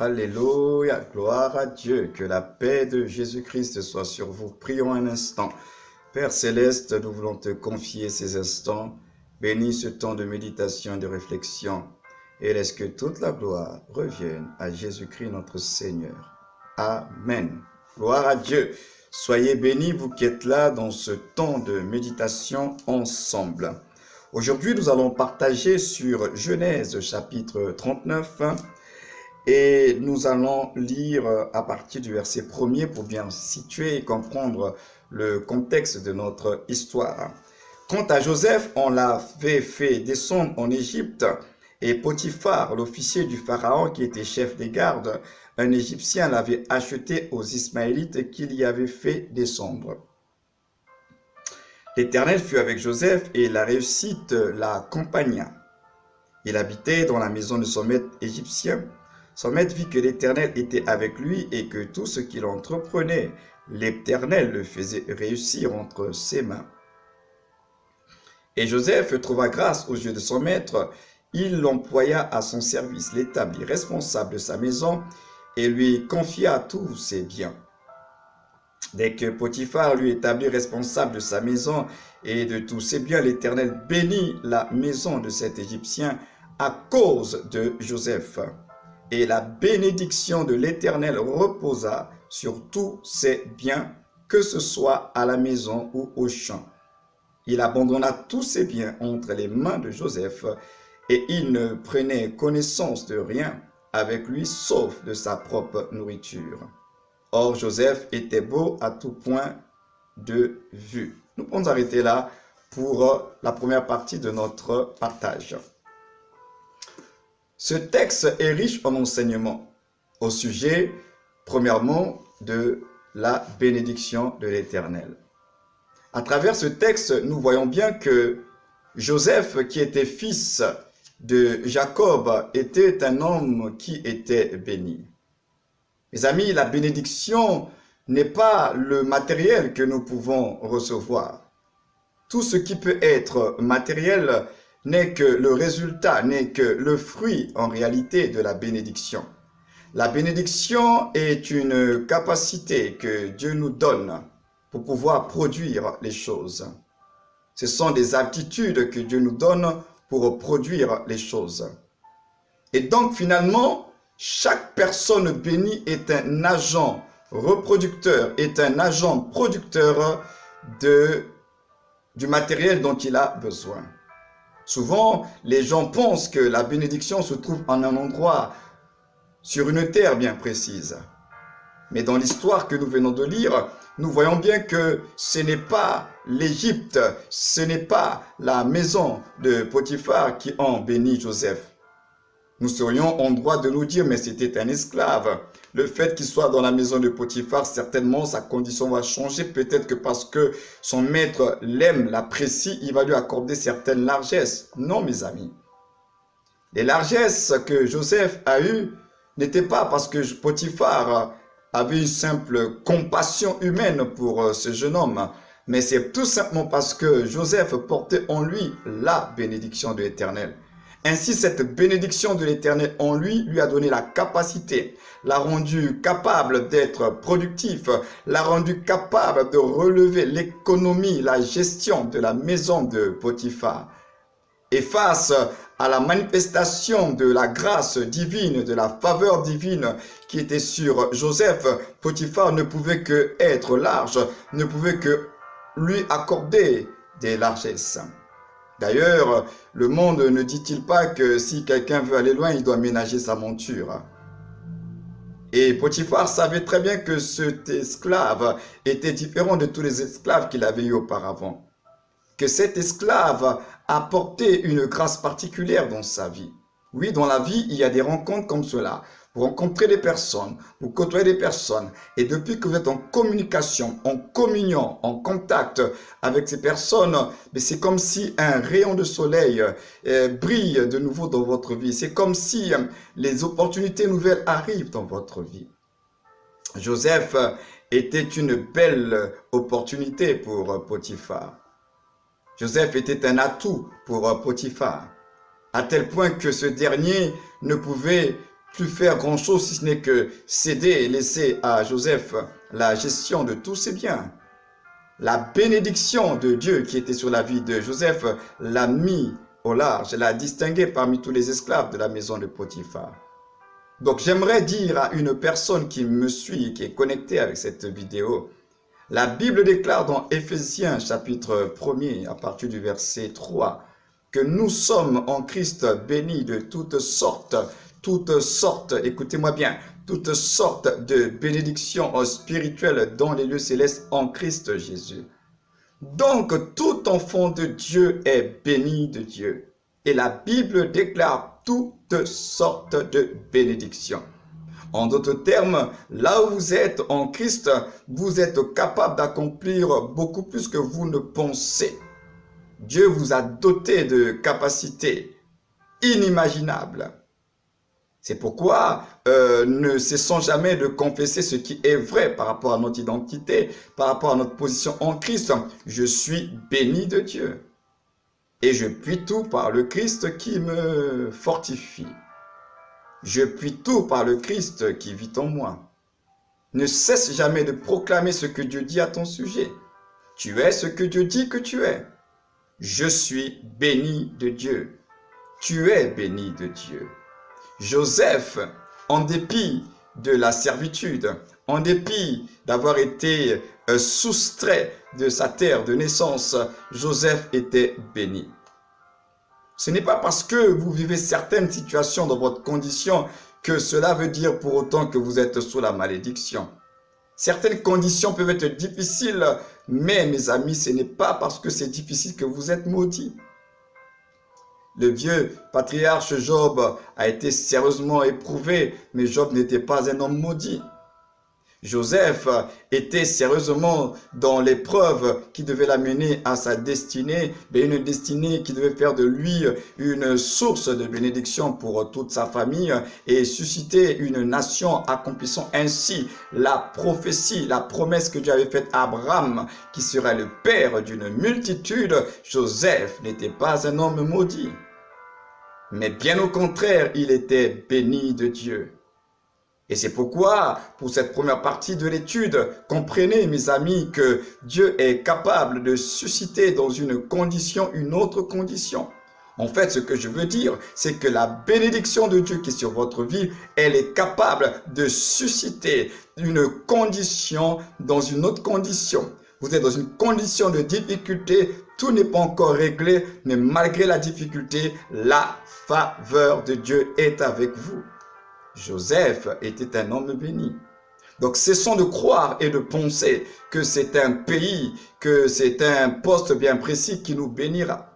Alléluia, gloire à Dieu, que la paix de Jésus-Christ soit sur vous. Prions un instant. Père céleste, nous voulons te confier ces instants. Bénis ce temps de méditation et de réflexion et laisse que toute la gloire revienne à Jésus-Christ notre Seigneur. Amen. Gloire à Dieu. Soyez bénis, vous qui êtes là dans ce temps de méditation ensemble. Aujourd'hui, nous allons partager sur Genèse chapitre 39 et nous allons lire à partir du verset premier pour bien situer et comprendre le contexte de notre histoire. Quant à Joseph, on l'avait fait descendre en Égypte et Potiphar, l'officier du Pharaon qui était chef des gardes, un Égyptien l'avait acheté aux Ismaélites qu'il y avait fait descendre. L'Éternel fut avec Joseph et la réussite l'accompagna. Il habitait dans la maison de son maître égyptien son maître vit que l'Éternel était avec lui et que tout ce qu'il entreprenait, l'Éternel le faisait réussir entre ses mains. Et Joseph trouva grâce aux yeux de son maître. Il l'employa à son service, l'établit responsable de sa maison et lui confia tous ses biens. Dès que Potiphar lui établit responsable de sa maison et de tous ses biens, l'Éternel bénit la maison de cet Égyptien à cause de Joseph et la bénédiction de l'Éternel reposa sur tous ses biens, que ce soit à la maison ou au champ. Il abandonna tous ses biens entre les mains de Joseph, et il ne prenait connaissance de rien avec lui sauf de sa propre nourriture. Or Joseph était beau à tout point de vue. Nous pouvons arrêter là pour la première partie de notre partage. Ce texte est riche en enseignements au sujet, premièrement, de la bénédiction de l'Éternel. À travers ce texte, nous voyons bien que Joseph, qui était fils de Jacob, était un homme qui était béni. Mes amis, la bénédiction n'est pas le matériel que nous pouvons recevoir. Tout ce qui peut être matériel n'est que le résultat, n'est que le fruit en réalité de la bénédiction. La bénédiction est une capacité que Dieu nous donne pour pouvoir produire les choses. Ce sont des aptitudes que Dieu nous donne pour produire les choses. Et donc finalement, chaque personne bénie est un agent reproducteur, est un agent producteur de, du matériel dont il a besoin. Souvent, les gens pensent que la bénédiction se trouve en un endroit, sur une terre bien précise. Mais dans l'histoire que nous venons de lire, nous voyons bien que ce n'est pas l'Égypte, ce n'est pas la maison de Potiphar qui ont béni Joseph. Nous serions en droit de nous dire, mais c'était un esclave. Le fait qu'il soit dans la maison de Potiphar, certainement, sa condition va changer. Peut-être que parce que son maître l'aime, l'apprécie, il va lui accorder certaines largesses. Non, mes amis. Les largesses que Joseph a eues n'étaient pas parce que Potiphar avait une simple compassion humaine pour euh, ce jeune homme, mais c'est tout simplement parce que Joseph portait en lui la bénédiction de l'Éternel. Ainsi, cette bénédiction de l'Éternel en lui lui a donné la capacité, l'a rendu capable d'être productif, l'a rendu capable de relever l'économie, la gestion de la maison de Potiphar. Et face à la manifestation de la grâce divine, de la faveur divine qui était sur Joseph, Potiphar ne pouvait que être large, ne pouvait que lui accorder des largesses. D'ailleurs, le monde ne dit-il pas que si quelqu'un veut aller loin, il doit ménager sa monture? Et Potiphar savait très bien que cet esclave était différent de tous les esclaves qu'il avait eu auparavant. Que cet esclave apportait une grâce particulière dans sa vie. Oui, dans la vie, il y a des rencontres comme cela vous rencontrez des personnes, vous côtoyez des personnes, et depuis que vous êtes en communication, en communion, en contact avec ces personnes, c'est comme si un rayon de soleil euh, brille de nouveau dans votre vie. C'est comme si euh, les opportunités nouvelles arrivent dans votre vie. Joseph était une belle opportunité pour Potiphar. Joseph était un atout pour Potiphar, à tel point que ce dernier ne pouvait plus faire grand-chose si ce n'est que céder et laisser à Joseph la gestion de tous ses biens. La bénédiction de Dieu qui était sur la vie de Joseph l'a mis au large, l'a distingué parmi tous les esclaves de la maison de Potiphar. Donc j'aimerais dire à une personne qui me suit, qui est connectée avec cette vidéo, la Bible déclare dans Éphésiens chapitre 1er à partir du verset 3 que nous sommes en Christ bénis de toutes sortes, toutes sortes, écoutez-moi bien, toutes sortes de bénédictions spirituelles dans les lieux célestes en Christ Jésus. Donc tout enfant de Dieu est béni de Dieu. Et la Bible déclare toutes sortes de bénédictions. En d'autres termes, là où vous êtes en Christ, vous êtes capable d'accomplir beaucoup plus que vous ne pensez. Dieu vous a doté de capacités inimaginables. C'est pourquoi euh, ne cessons jamais de confesser ce qui est vrai par rapport à notre identité, par rapport à notre position en Christ. Je suis béni de Dieu. Et je puis tout par le Christ qui me fortifie. Je puis tout par le Christ qui vit en moi. Ne cesse jamais de proclamer ce que Dieu dit à ton sujet. Tu es ce que Dieu dit que tu es. Je suis béni de Dieu. Tu es béni de Dieu. Joseph, en dépit de la servitude, en dépit d'avoir été euh, soustrait de sa terre de naissance, Joseph était béni. Ce n'est pas parce que vous vivez certaines situations dans votre condition que cela veut dire pour autant que vous êtes sous la malédiction. Certaines conditions peuvent être difficiles, mais mes amis, ce n'est pas parce que c'est difficile que vous êtes maudits. Le vieux patriarche Job a été sérieusement éprouvé, mais Job n'était pas un homme maudit. Joseph était sérieusement dans l'épreuve qui devait l'amener à sa destinée, mais une destinée qui devait faire de lui une source de bénédiction pour toute sa famille et susciter une nation accomplissant ainsi la prophétie, la promesse que Dieu avait faite à Abraham, qui serait le père d'une multitude. Joseph n'était pas un homme maudit, mais bien au contraire, il était béni de Dieu. Et c'est pourquoi, pour cette première partie de l'étude, comprenez, mes amis, que Dieu est capable de susciter dans une condition une autre condition. En fait, ce que je veux dire, c'est que la bénédiction de Dieu qui est sur votre vie, elle est capable de susciter une condition dans une autre condition. Vous êtes dans une condition de difficulté, tout n'est pas encore réglé, mais malgré la difficulté, la faveur de Dieu est avec vous. Joseph était un homme béni. Donc cessons de croire et de penser que c'est un pays, que c'est un poste bien précis qui nous bénira.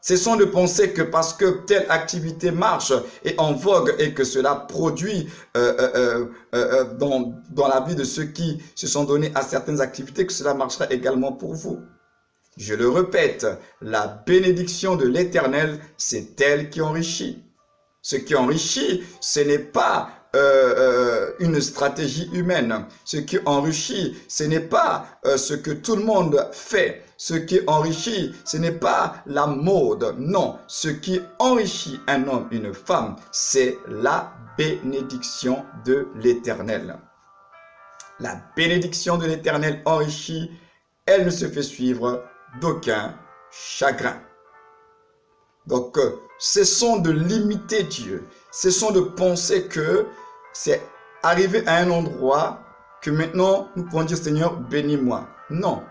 Cessons de penser que parce que telle activité marche et en vogue et que cela produit euh, euh, euh, dans, dans la vie de ceux qui se sont donnés à certaines activités, que cela marchera également pour vous. Je le répète, la bénédiction de l'Éternel, c'est elle qui enrichit. Ce qui enrichit, ce n'est pas euh, euh, une stratégie humaine. Ce qui enrichit, ce n'est pas euh, ce que tout le monde fait. Ce qui enrichit, ce n'est pas la mode. Non, ce qui enrichit un homme, une femme, c'est la bénédiction de l'Éternel. La bénédiction de l'Éternel enrichit, elle ne se fait suivre d'aucun chagrin. Donc, Cessons de limiter Dieu. Cessons de penser que c'est arrivé à un endroit que maintenant nous pouvons dire Seigneur, bénis-moi. Non.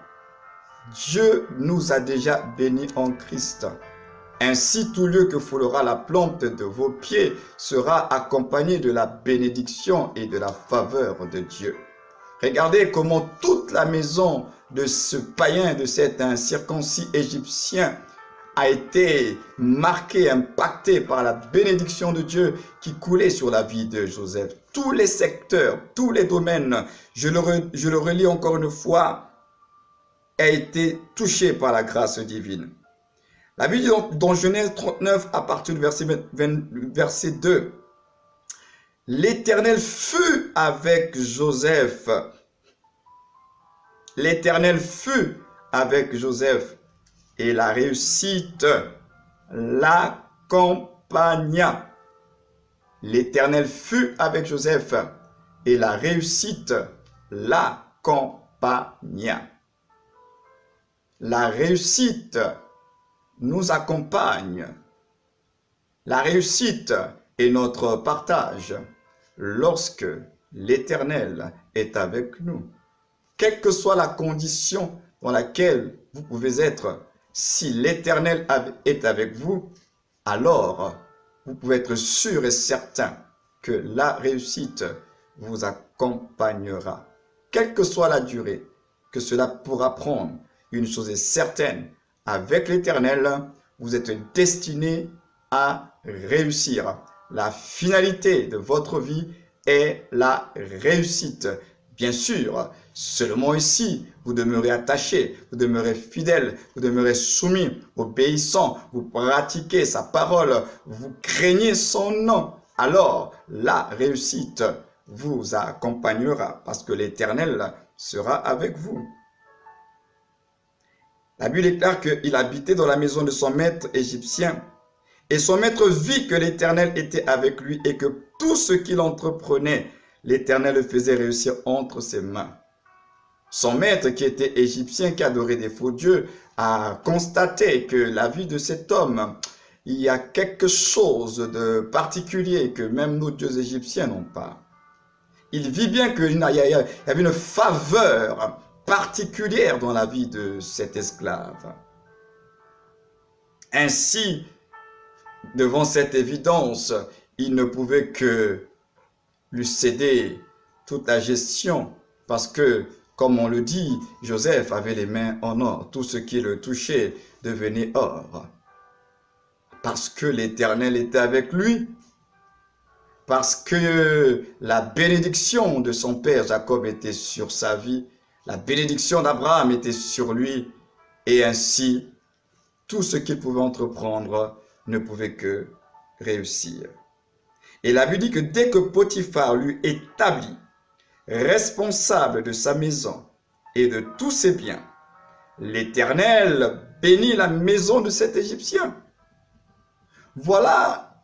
Dieu nous a déjà bénis en Christ. Ainsi, tout lieu que foulera la plante de vos pieds sera accompagné de la bénédiction et de la faveur de Dieu. Regardez comment toute la maison de ce païen, de cet incirconcis égyptien, a été marqué, impacté par la bénédiction de Dieu qui coulait sur la vie de Joseph. Tous les secteurs, tous les domaines, je le, relis encore une fois, a été touché par la grâce divine. La Bible dans, Genèse 39, à partir du verset, verset 2, L'Éternel fut avec Joseph. L'Éternel fut avec Joseph et la réussite l'accompagna. l'Éternel fut avec Joseph et la réussite l'accompagna. La réussite nous accompagne. La réussite est notre partage lorsque l'Éternel est avec nous. Quelle que soit la condition dans laquelle vous pouvez être, si l'Éternel est avec vous, alors vous pouvez être sûr et certain que la réussite vous accompagnera. Quelle que soit la durée que cela pourra prendre, une chose est certaine, avec l'Éternel, vous êtes destiné à réussir. La finalité de votre vie est la réussite. Bien sûr, seulement ici, vous demeurez attaché, vous demeurez fidèle, vous demeurez soumis, obéissant, vous pratiquez sa parole, vous craignez son nom. Alors, la réussite vous accompagnera parce que l'Éternel sera avec vous. La Bible déclare qu'il habitait dans la maison de son maître égyptien. Et son maître vit que l'Éternel était avec lui et que tout ce qu'il entreprenait, l'Éternel le faisait réussir entre ses mains. Son maître, qui était égyptien, qui adorait des faux dieux, a constaté que la vie de cet homme, il y a quelque chose de particulier que même nos dieux égyptiens n'ont pas. Il vit bien qu'il y avait une faveur particulière dans la vie de cet esclave. Ainsi, devant cette évidence, il ne pouvait que lui céder toute la gestion parce que, comme on le dit, Joseph avait les mains en or. Tout ce qui le touchait devenait or. Parce que l'Éternel était avec lui. Parce que la bénédiction de son père Jacob était sur sa vie la bénédiction d'Abraham était sur lui et ainsi tout ce qu'il pouvait entreprendre ne pouvait que réussir. Et la Bible dit que dès que Potiphar lui établit responsable de sa maison et de tous ses biens, l'Éternel bénit la maison de cet Égyptien. Voilà,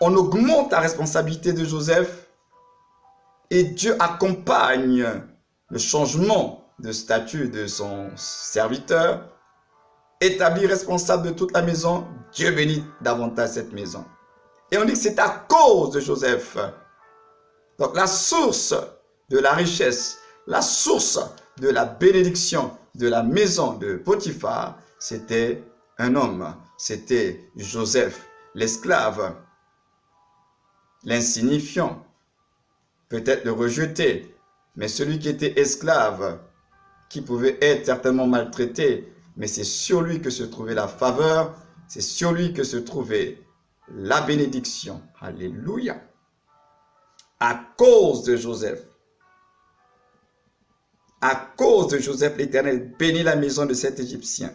on augmente la responsabilité de Joseph et Dieu accompagne le changement de statut de son serviteur, établi responsable de toute la maison, Dieu bénit davantage cette maison. Et on dit que c'est à cause de Joseph. Donc la source de la richesse, la source de la bénédiction de la maison de Potiphar, c'était un homme, c'était Joseph, l'esclave, l'insignifiant, peut-être le rejeté, mais celui qui était esclave, qui pouvait être certainement maltraité, mais c'est sur lui que se trouvait la faveur, c'est sur lui que se trouvait la bénédiction. Alléluia. À cause de Joseph, à cause de Joseph, l'Éternel bénit la maison de cet Égyptien.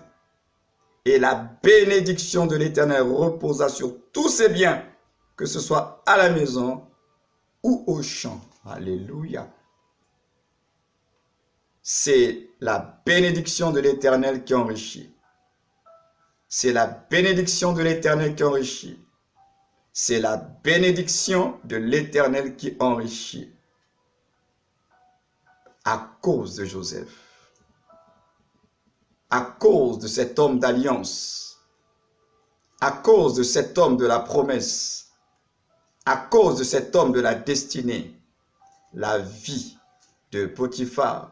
Et la bénédiction de l'Éternel reposa sur tous ses biens, que ce soit à la maison ou au champ. Alléluia c'est la bénédiction de l'Éternel qui enrichit. C'est la bénédiction de l'Éternel qui enrichit. C'est la bénédiction de l'Éternel qui enrichit. À cause de Joseph. À cause de cet homme d'alliance. À cause de cet homme de la promesse. À cause de cet homme de la destinée. La vie de Potiphar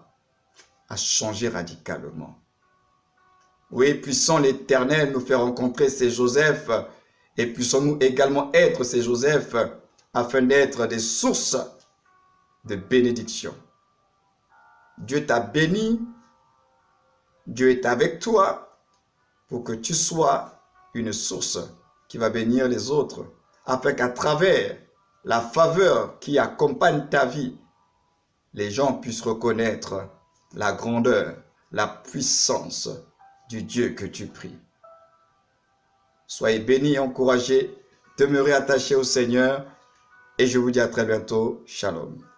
a changé radicalement. Oui, puissons l'Éternel nous faire rencontrer ces Joseph et puissons-nous également être ces Joseph afin d'être des sources de bénédiction. Dieu t'a béni, Dieu est avec toi pour que tu sois une source qui va bénir les autres, afin qu'à travers la faveur qui accompagne ta vie, les gens puissent reconnaître la grandeur, la puissance du Dieu que tu pries. Soyez bénis et encouragés, demeurez attachés au Seigneur et je vous dis à très bientôt. Shalom.